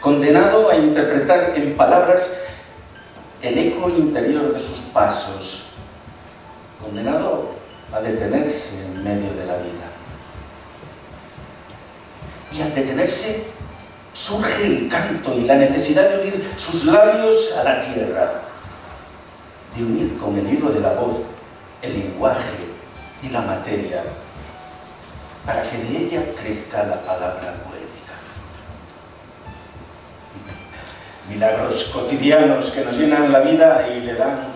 condenado a interpretar en palabras el eco interior de sus pasos, condenado a detenerse en medio de la vida. Y al detenerse surge el canto y la necesidad de unir sus labios a la tierra, de unir con el hilo de la voz el lenguaje y la materia, para que de ella crezca la palabra milagros cotidianos que nos llenan la vida y le dan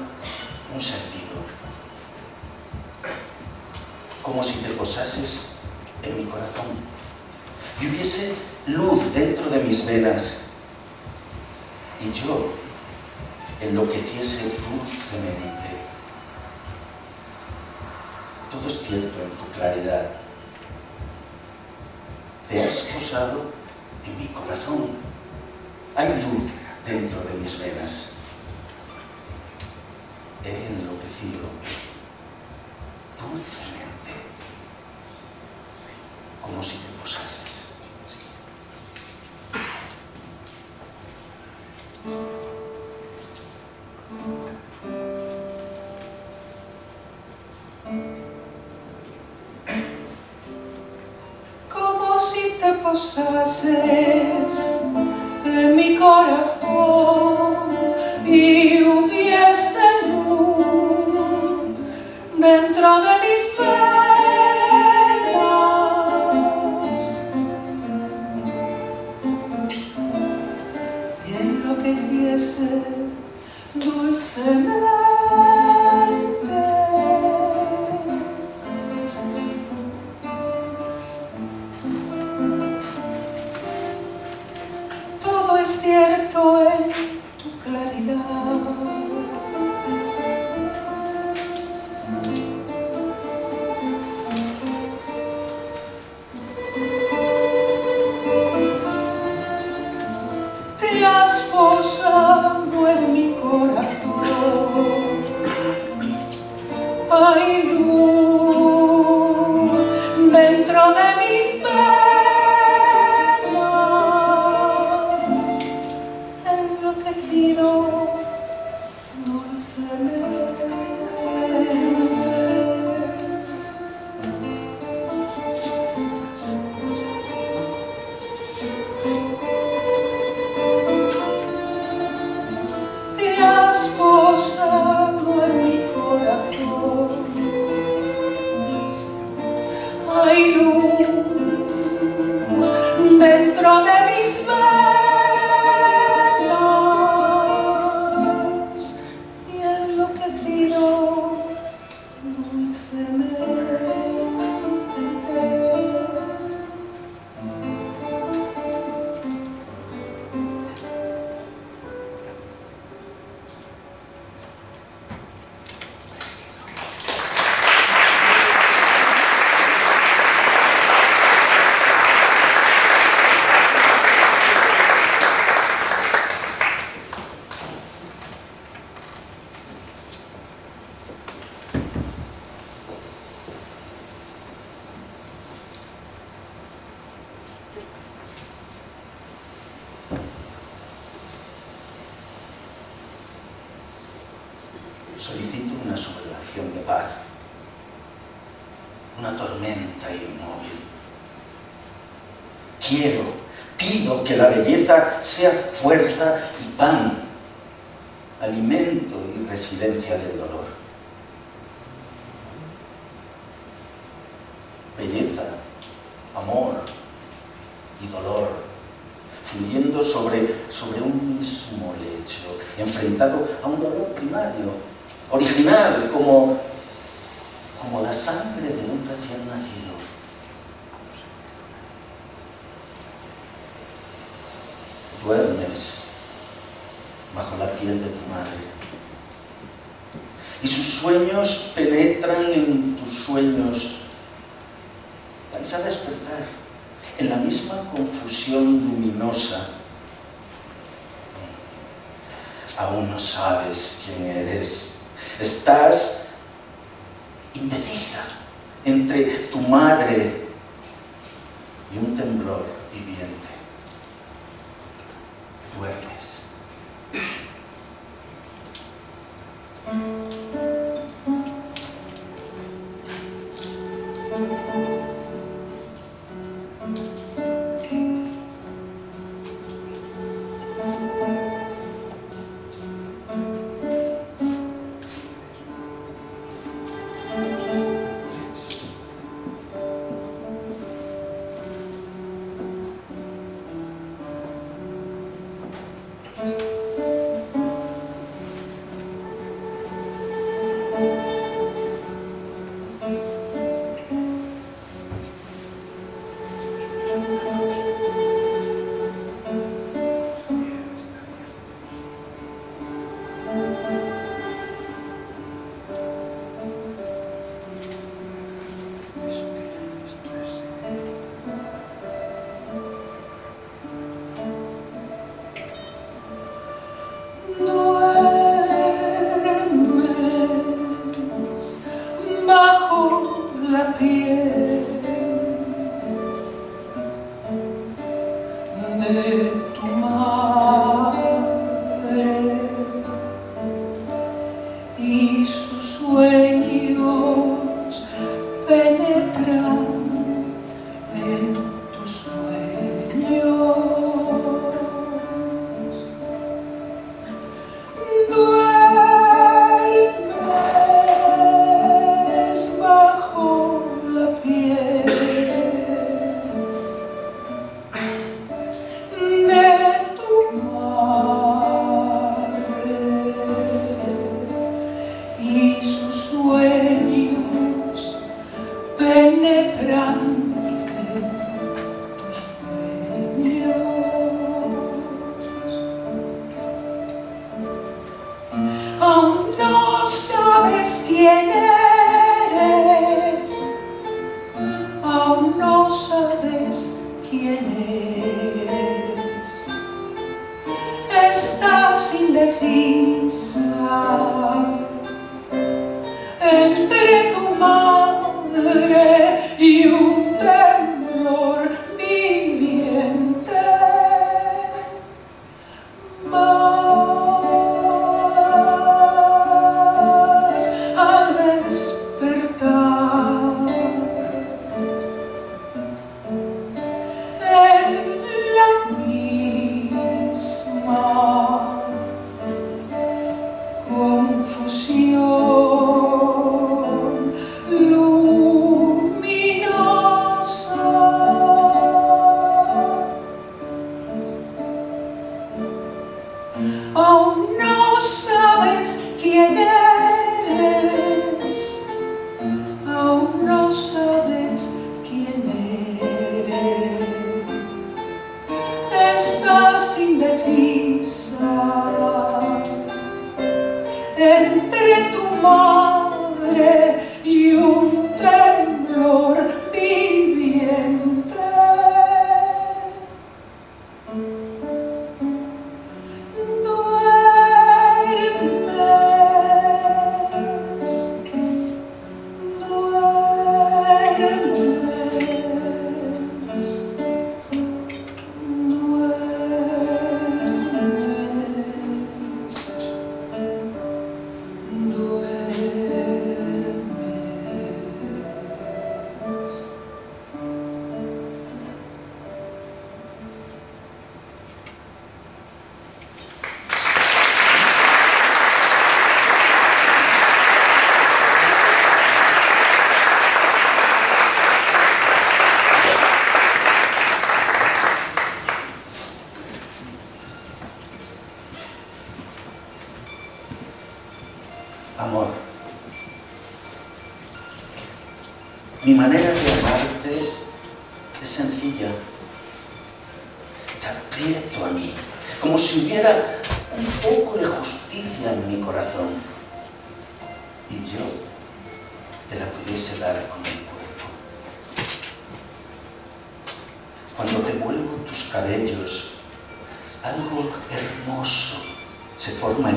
un sentido. Como si te posases en mi corazón y hubiese luz dentro de mis venas y yo enloqueciese dulcemente. Todo es cierto en tu claridad. Te has posado en mi corazón. Hay luz dentro de mis venas. He enloquecido dulcemente, como si te posases. Como si te posases. dentro de mis venas que enloqueciese dulcemente entre tu madre y un temblor viviente.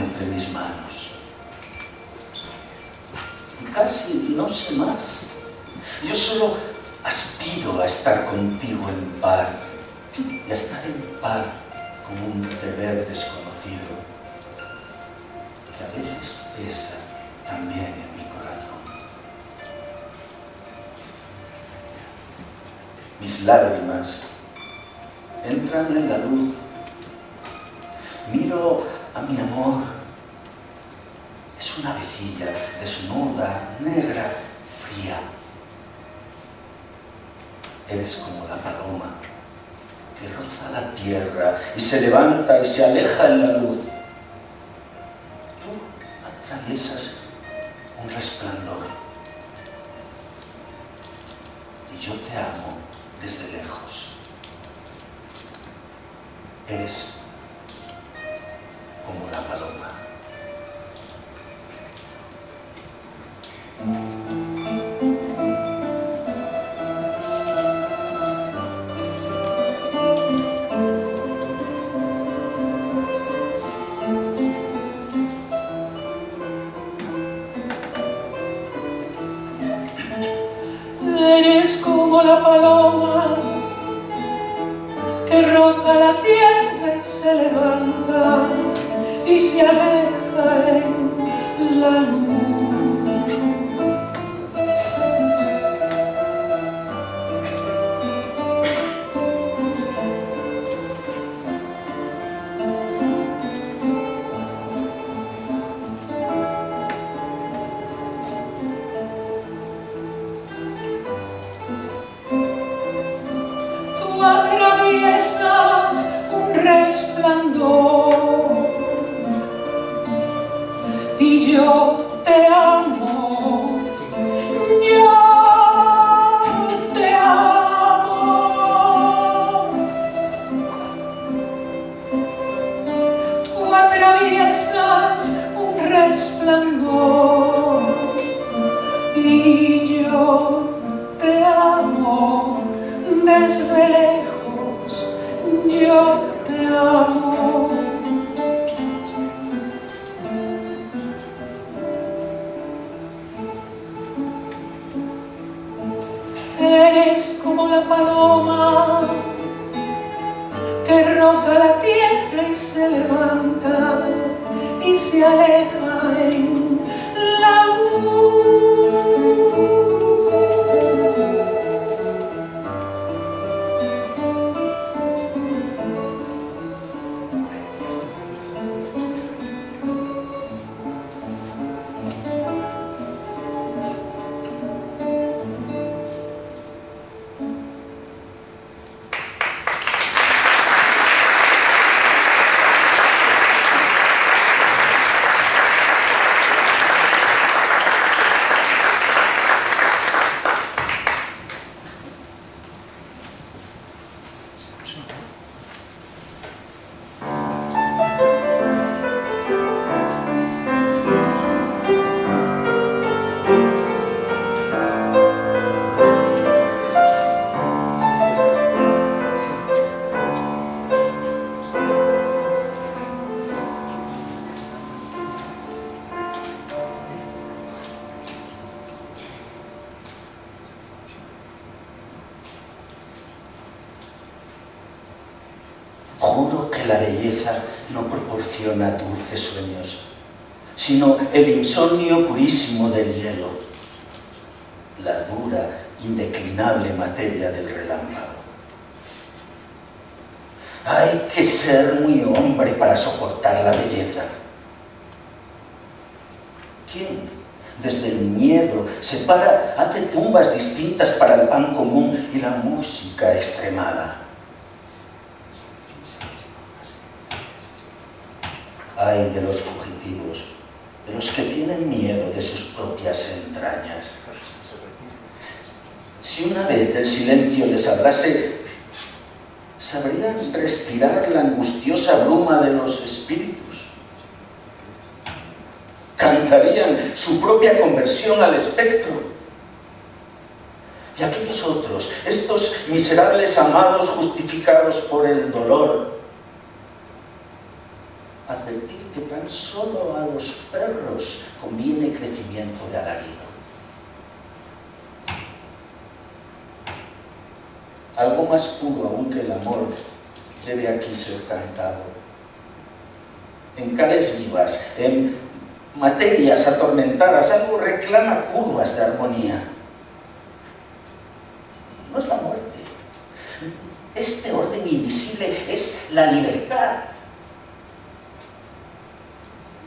Entre mis manos. Casi no sé más. Yo solo aspiro a estar contigo en paz y a estar en paz con un deber desconocido que a veces pesa también en mi corazón. Mis lágrimas entran en la luz. Miro a mi amor es una vecilla desnuda, negra, fría. Eres como la paloma que roza la tierra y se levanta y se aleja en la luz. Tú atraviesas un resplandor y yo te amo desde lejos. Eres como la paloma. Eres insomnio purísimo del hielo, la dura, indeclinable materia del relámpago. Hay que ser muy hombre para soportar la belleza. ¿Quién desde el miedo separa, hace tumbas distintas para el pan común y la música extremada? Ay de los fugitivos, de los que tienen miedo de sus propias entrañas. Si una vez el silencio les hablase, sabrían respirar la angustiosa bruma de los espíritus. Cantarían su propia conversión al espectro. Y aquellos otros, estos miserables amados justificados por el dolor, advertir que tan solo a los perros conviene crecimiento de alarido. Algo más puro aún que el amor debe aquí ser cantado. En cares vivas, en materias atormentadas, algo reclama curvas de armonía. No es la muerte. Este orden invisible es la libertad.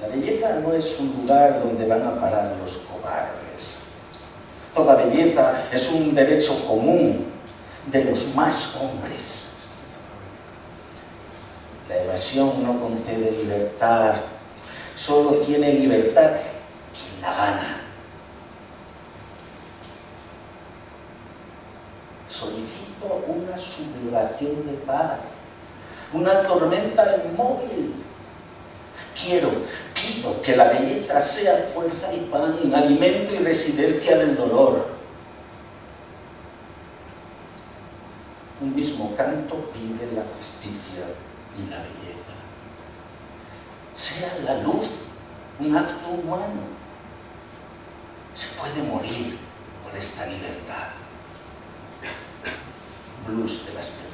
La belleza no es un lugar donde van a parar los cobardes. Toda belleza es un derecho común de los más hombres. La evasión no concede libertad, solo tiene libertad quien la gana. Solicito una sublevación de paz, una tormenta inmóvil. Quiero, pido que la belleza sea fuerza y pan, alimento y residencia del dolor. Un mismo canto pide la justicia y la belleza. Sea la luz un acto humano. Se puede morir por esta libertad. Blues de las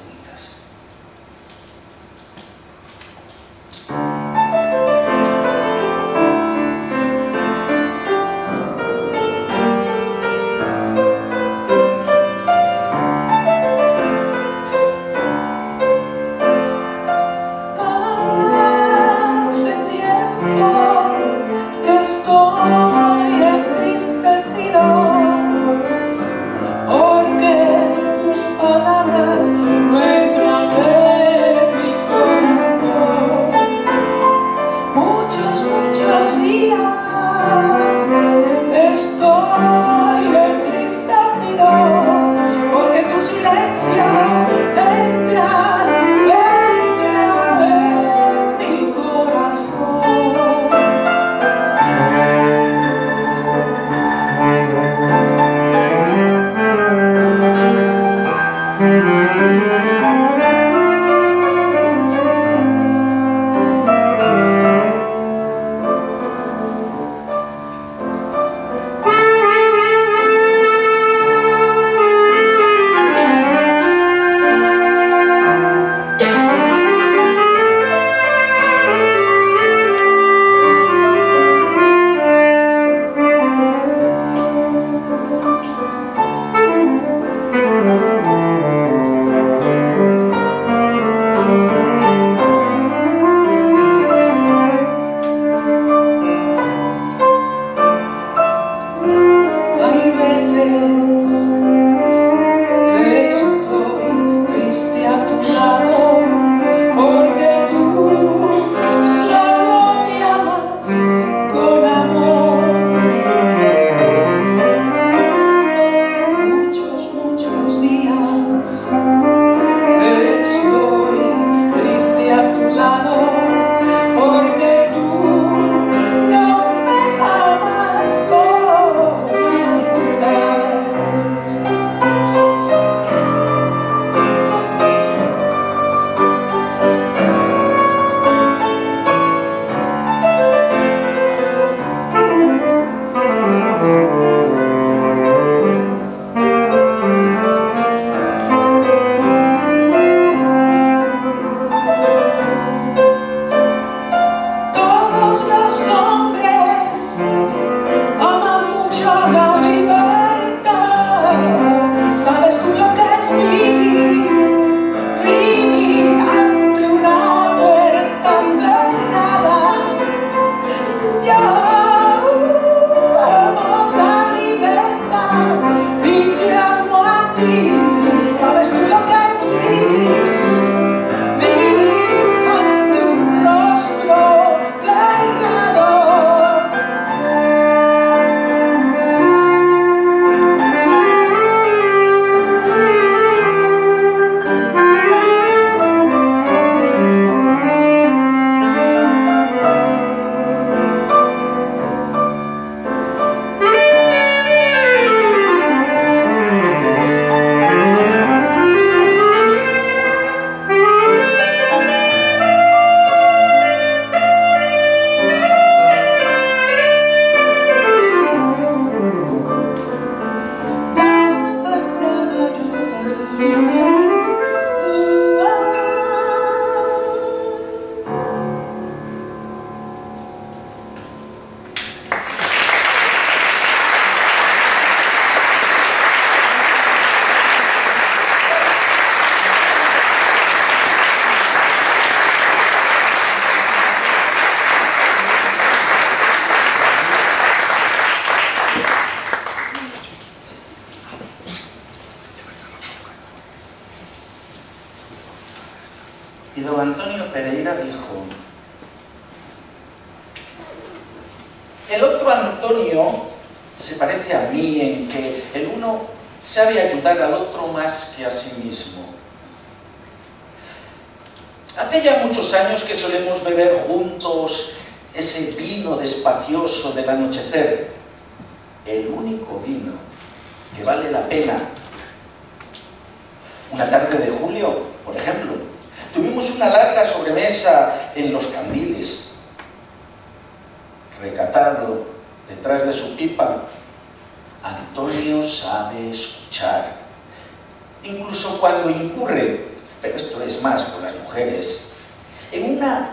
una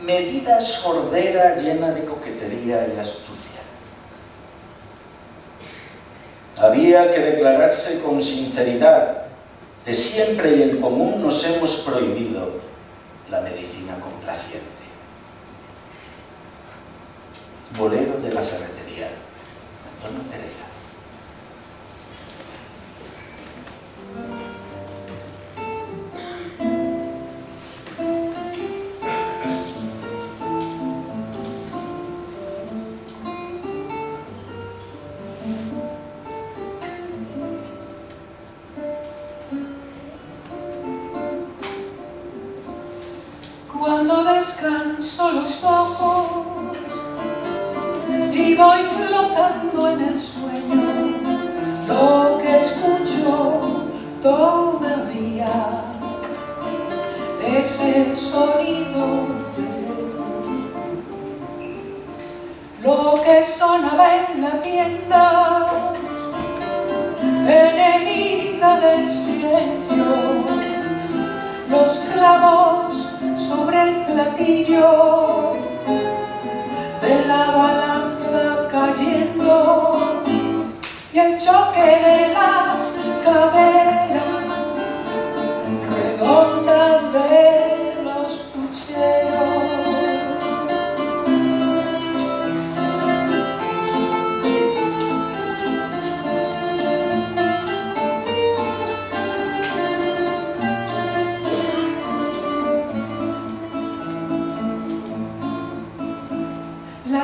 medida sordera llena de coquetería y astucia. Había que declararse con sinceridad de siempre y en común nos hemos prohibido la medicina complaciente. Bolero de la ferretería, Antonio Pereira.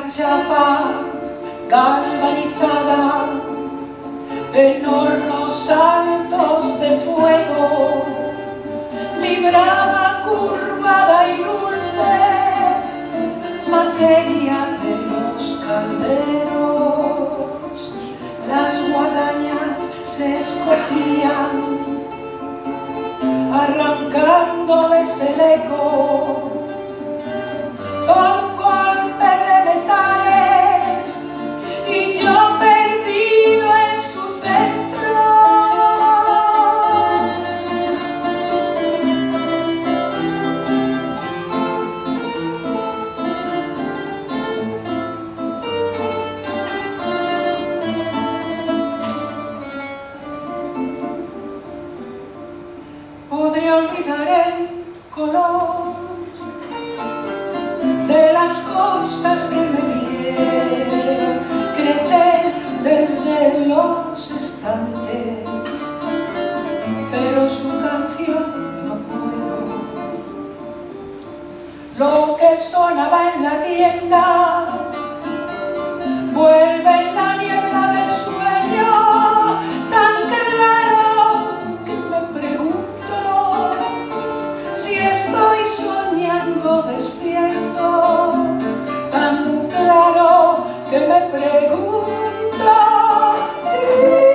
chapa galvanizada en hornos altos de fuego vibraba curvada y dulce materia de los calderos. Las guadañas se escogían arrancándoles el eco siento tan claro que me pregunto si...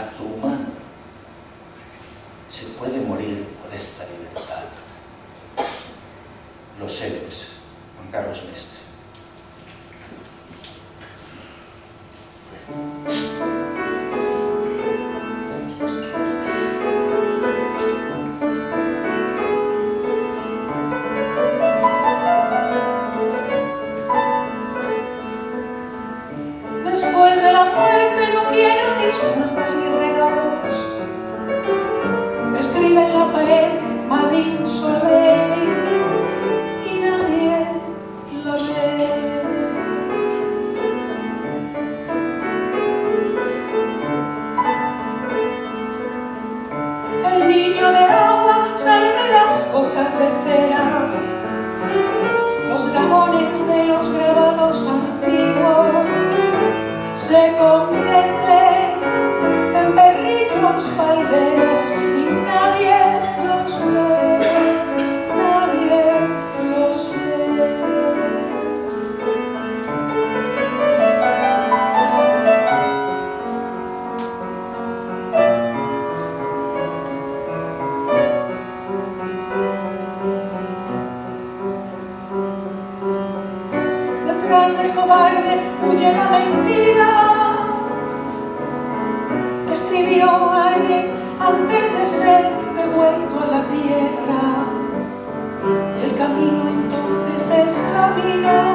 acto humano. Se puede morir por esta libertad. Los héroes, Juan Carlos Mestre. be yours.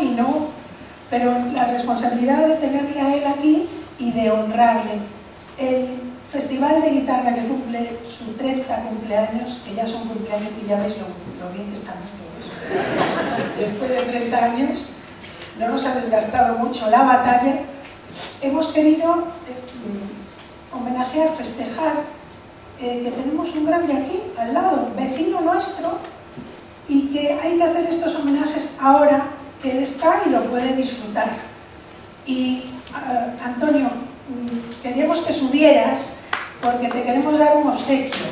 Y no, pero la responsabilidad de tenerle a él aquí y de honrarle. El Festival de Guitarra que cumple su 30 cumpleaños, que ya son cumpleaños y ya veis lo, lo bien que están todos. Después de 30 años, no nos ha desgastado mucho la batalla, hemos querido eh, homenajear, festejar, eh, que tenemos un grande aquí, al lado, vecino nuestro, y que hay que hacer estos homenajes ahora que él está y lo puede disfrutar. Y uh, Antonio, mm, queríamos que subieras porque te queremos dar un obsequio.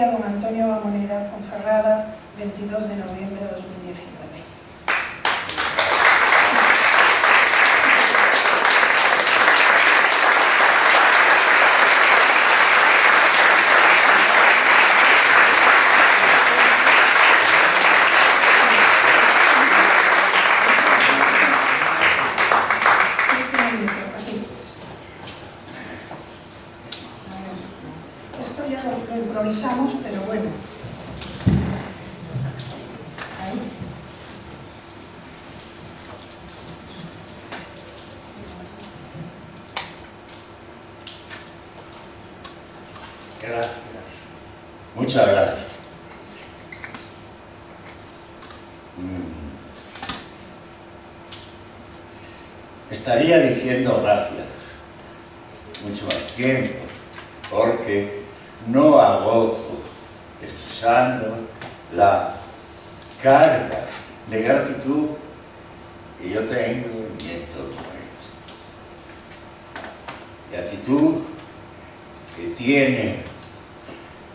a don Antonio Amoneda Ponferrada, 22 de noviembre.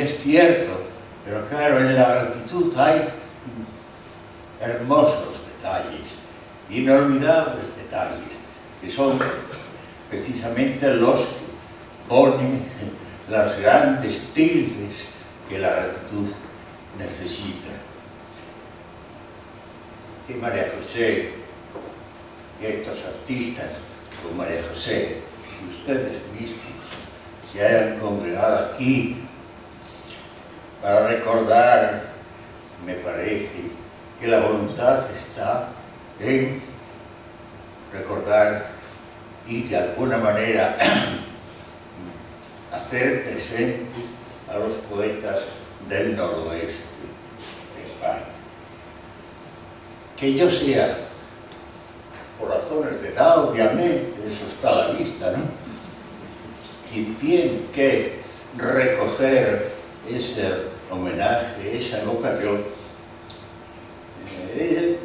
es cierto, pero claro, en la gratitud hay hermosos detalles, inolvidables detalles, que son precisamente los que ponen las grandes tildes que la gratitud necesita. Y María José, y estos artistas como María José, ustedes mismos, se hayan congregado aquí para recordar, me parece, que la voluntad está en recordar y de alguna manera hacer presentes a los poetas del noroeste de España. Que yo sea, por razones de edad, obviamente, eso está a la vista, ¿no? Quien tiene que recoger ese homenaje, esa evocación, eh,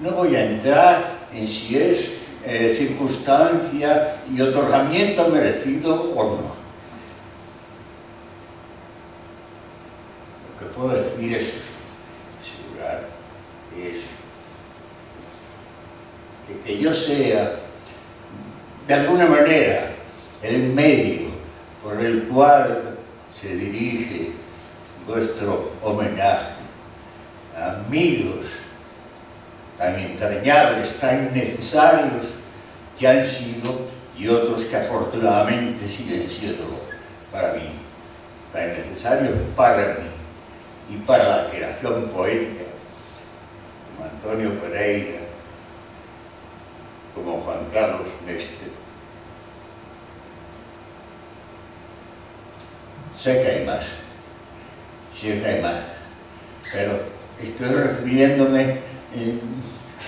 no voy a entrar en si es eh, circunstancia y otorgamiento merecido o no. Lo que puedo decir es asegurar es que, que yo sea alguna manera el medio por el cual se dirige vuestro homenaje amigos tan entrañables, tan necesarios que han sido y otros que afortunadamente siguen siendo para mí, tan necesarios para mí y para la creación poética, como Antonio Pereira, como Juan Carlos Mestre. Sé que hay más, sé que hay más, pero estoy refiriéndome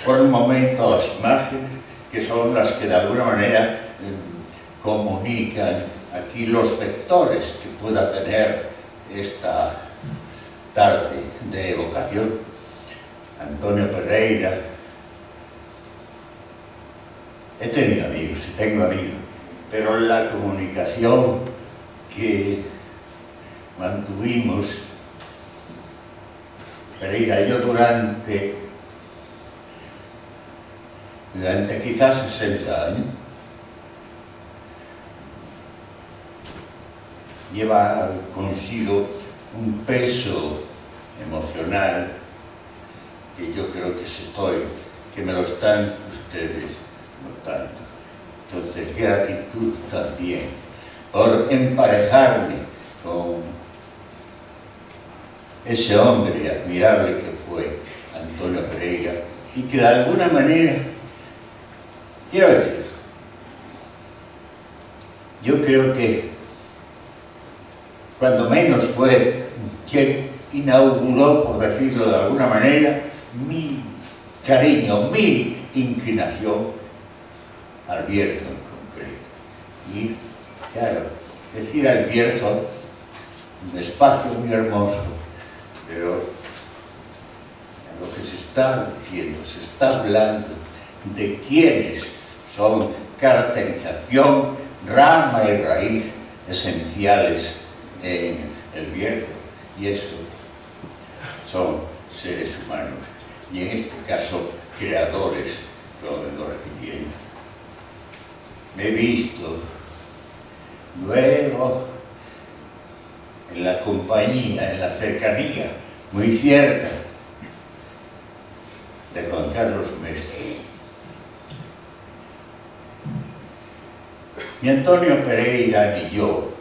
por un momento a las imágenes que son las que de alguna manera eh, comunican aquí los vectores que pueda tener esta tarde de evocación. Antonio Pereira. He tenido amigos y tengo amigos, pero la comunicación que mantuvimos Pereira y yo durante durante quizás 60 años lleva consigo un peso emocional que yo creo que se estoy, que me lo están ustedes notando. Entonces, gratitud también por emparejarme con ese hombre admirable que fue Antonio Pereira y que de alguna manera, quiero decir, yo creo que cuando menos fue quien inauguró, por decirlo de alguna manera, mi cariño, mi inclinación al Bierzo en concreto. Y, claro, decir al Bierzo, un espacio muy hermoso, pero lo que se está diciendo, se está hablando de quiénes son caracterización, rama y raíz esenciales en el Bierzo. Y eso son seres humanos. Y en este caso, creadores, como lo repitiendo. Me he visto luego en la compañía, en la cercanía muy cierta de Juan Carlos Mestre. Ni Antonio Pereira ni yo.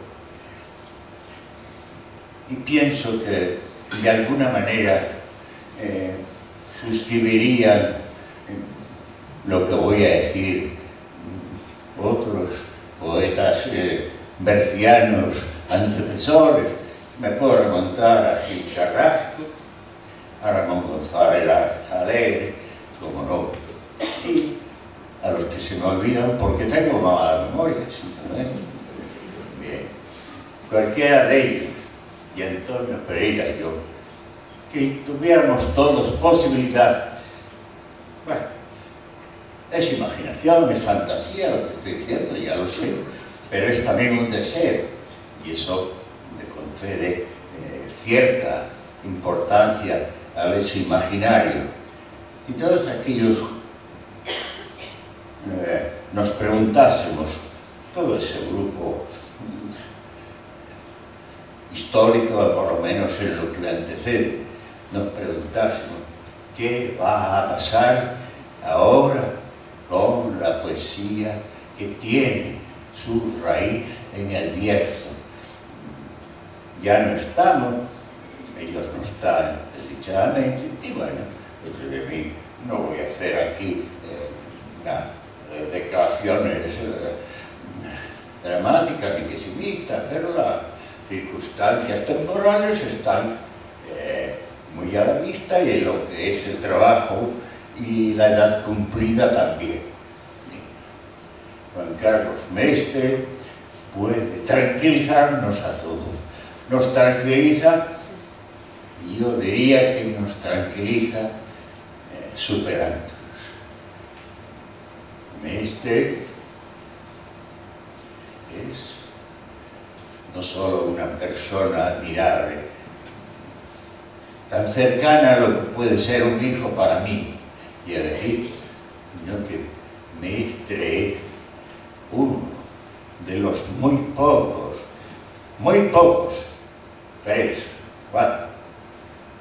Y pienso que de alguna manera eh, suscribirían eh, lo que voy a decir otros poetas eh, bercianos antecesores. Me puedo remontar a Gil Carrasco, a Ramón González Alegre, como no, a los que se me olvidan porque tengo mala memoria, simplemente. Bien. Cualquiera de ellos, y Antonio Pereira y yo, que tuviéramos todos posibilidad. Bueno, es imaginación, es fantasía lo que estoy diciendo, ya lo sé, pero es también un deseo y eso concede eh, cierta importancia al hecho imaginario. Si todos aquellos eh, nos preguntásemos, todo ese grupo histórico, por lo menos en lo que me antecede, nos preguntásemos qué va a pasar ahora con la poesía que tiene su raíz en el Bierzo. Ya no estamos, ellos no están desdichadamente, y bueno, pues de no voy a hacer aquí eh, declaraciones eh, dramáticas ni pesimistas, pero las circunstancias temporales están eh, muy a la vista y en lo que es el trabajo y la edad cumplida también. Juan Carlos Mestre puede tranquilizarnos a todos. Nos tranquiliza, yo diría que nos tranquiliza eh, superándonos. Mestre es no solo una persona admirable, tan cercana a lo que puede ser un hijo para mí y elegir, sino que Mestre es uno de los muy pocos, muy pocos, tres, cuatro,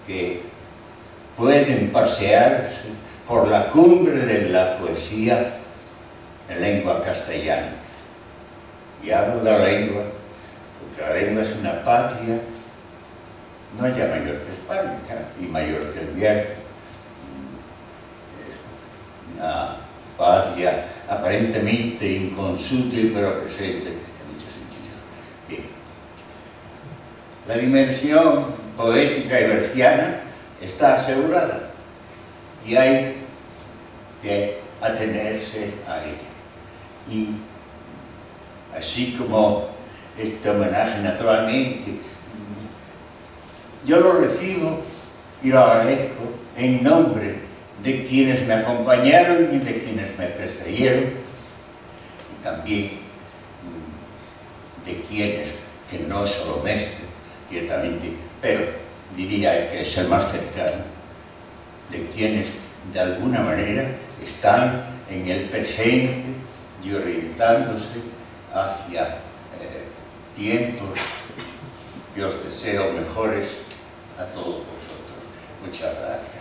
que pueden pasearse por la cumbre de la poesía en lengua castellana. Y hablo de la lengua, porque la lengua es una patria, no ya mayor que España, y mayor que el viaje. Una patria aparentemente inconsútil, pero presente en muchos sentidos. Bien. La dimensión poética y berciana está asegurada y hay que atenerse a ella. Y así como este homenaje naturalmente, yo lo recibo y lo agradezco en nombre de quienes me acompañaron y de quienes me precedieron y también mm, de quienes, que no solo Mestre, ciertamente, pero diría que es el más cercano, de quienes de alguna manera están en el presente y orientándose hacia eh, tiempos que os deseo mejores a todos vosotros. Muchas gracias.